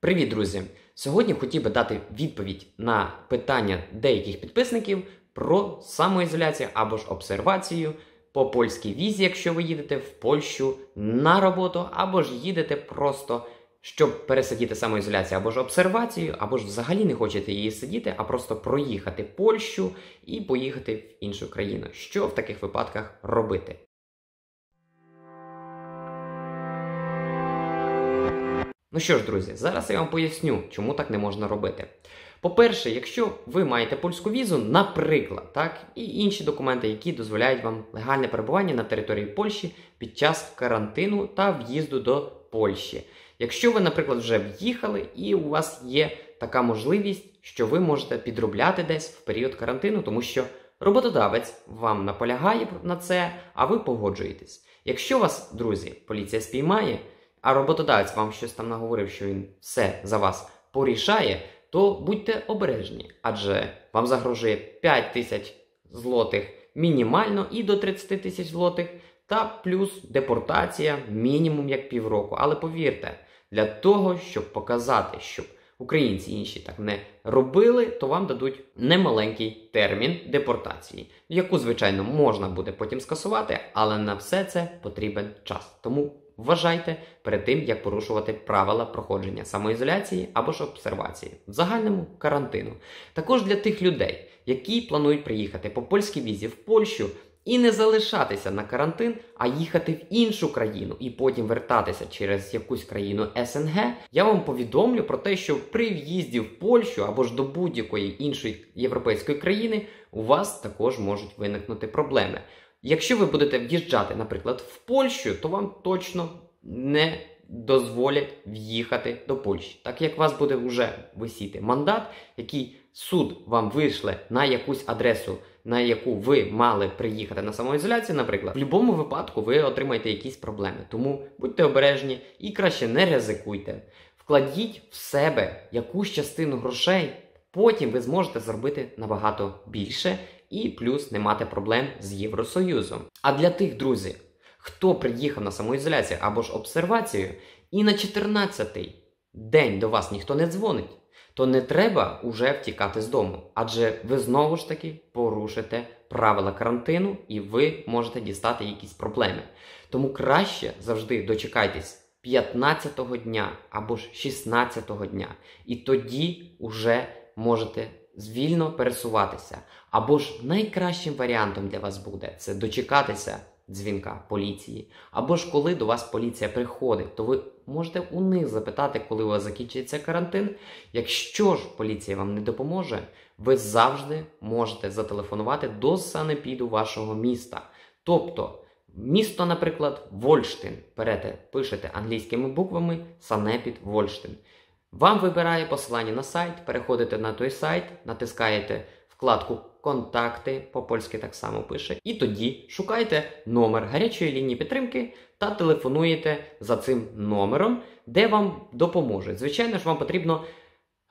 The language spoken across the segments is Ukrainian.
Привіт, друзі! Сьогодні хотів би дати відповідь на питання деяких підписників про самоізоляцію або ж обсервацію по польській візі, якщо ви їдете в Польщу на роботу, або ж їдете просто щоб пересидіти самоізоляцію або ж обсервацію, або ж взагалі не хочете її сидіти, а просто проїхати Польщу і поїхати в іншу країну. Що в таких випадках робити? Ну що ж, друзі, зараз я вам поясню, чому так не можна робити. По-перше, якщо ви маєте польську візу, наприклад, так, і інші документи, які дозволяють вам легальне перебування на території Польщі під час карантину та в'їзду до Польщі. Якщо ви, наприклад, вже в'їхали і у вас є така можливість, що ви можете підробляти десь в період карантину, тому що роботодавець вам наполягає на це, а ви погоджуєтесь. Якщо вас, друзі, поліція спіймає, а роботодавець вам щось там наговорив, що він все за вас порішає, то будьте обережні, адже вам загрожує 5 тисяч злотих мінімально і до 30 тисяч злотих, та плюс депортація мінімум як півроку. Але повірте, для того, щоб показати, щоб українці інші так не робили, то вам дадуть немаленький термін депортації, яку, звичайно, можна буде потім скасувати, але на все це потрібен час. Тому вважайте перед тим, як порушувати правила проходження самоізоляції або ж обсервації в загальному карантину. Також для тих людей, які планують приїхати по польській візі в Польщу і не залишатися на карантин, а їхати в іншу країну і потім вертатися через якусь країну СНГ, я вам повідомлю про те, що при в'їзді в Польщу або ж до будь-якої іншої європейської країни у вас також можуть виникнути проблеми. Якщо ви будете в'їжджати, наприклад, в Польщу, то вам точно не дозволять в'їхати до Польщі, так як у вас буде вже висіти мандат, який суд вам вийшле на якусь адресу, на яку ви мали приїхати на самоізоляцію, наприклад, в будь-якому випадку ви отримаєте якісь проблеми. Тому будьте обережні і краще не ризикуйте. Вкладіть в себе якусь частину грошей, потім ви зможете зробити набагато більше і плюс не мати проблем з Євросоюзом. А для тих друзів, хто приїхав на самоізоляцію або ж обсервацію, і на 14-й день до вас ніхто не дзвонить, то не треба уже втікати з дому, адже ви знову ж таки порушите правила карантину і ви можете дістати якісь проблеми. Тому краще завжди дочекайтесь 15-го дня або ж 16-го дня, і тоді вже можете звільно пересуватися. Або ж найкращим варіантом для вас буде це дочекатися дзвінка поліції. Або ж коли до вас поліція приходить, то ви можете у них запитати, коли у вас закінчиться карантин. Якщо ж поліція вам не допоможе, ви завжди можете зателефонувати до санепіду вашого міста. Тобто, місто, наприклад, Вольштин. Берете, пишете англійськими буквами Санепід Вольштин. Вам вибирає посилання на сайт, переходите на той сайт, натискаєте вкладку Контакти, по-польськи так само пише, і тоді шукайте номер гарячої лінії підтримки та телефонуєте за цим номером, де вам допоможуть. Звичайно ж, вам потрібно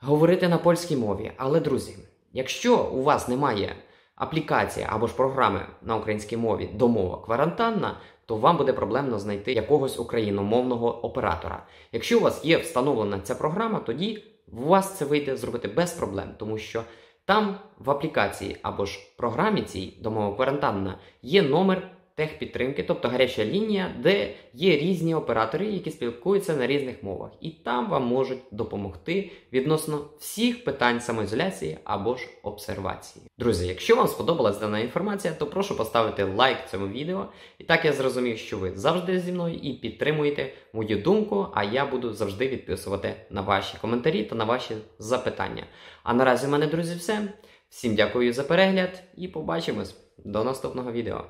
говорити на польській мові. Але, друзі, якщо у вас немає аплікації або ж програми на українській мові домова кварантанна, то вам буде проблемно знайти якогось україномовного оператора. Якщо у вас є встановлена ця програма, тоді у вас це вийде зробити без проблем, тому що там в аплікації або ж програмі цій домова кварантанна є номер техпідтримки, тобто гаряча лінія, де є різні оператори, які спілкуються на різних мовах, і там вам можуть допомогти відносно всіх питань самоізоляції або ж обсервації. Друзі, якщо вам сподобалась дана інформація, то прошу поставити лайк цьому відео. І так я зрозумів, що ви завжди зі мною і підтримуєте мою думку, а я буду завжди відписувати на ваші коментарі та на ваші запитання. А наразі в мене, друзі, все. Всім дякую за перегляд і побачимось до наступного відео.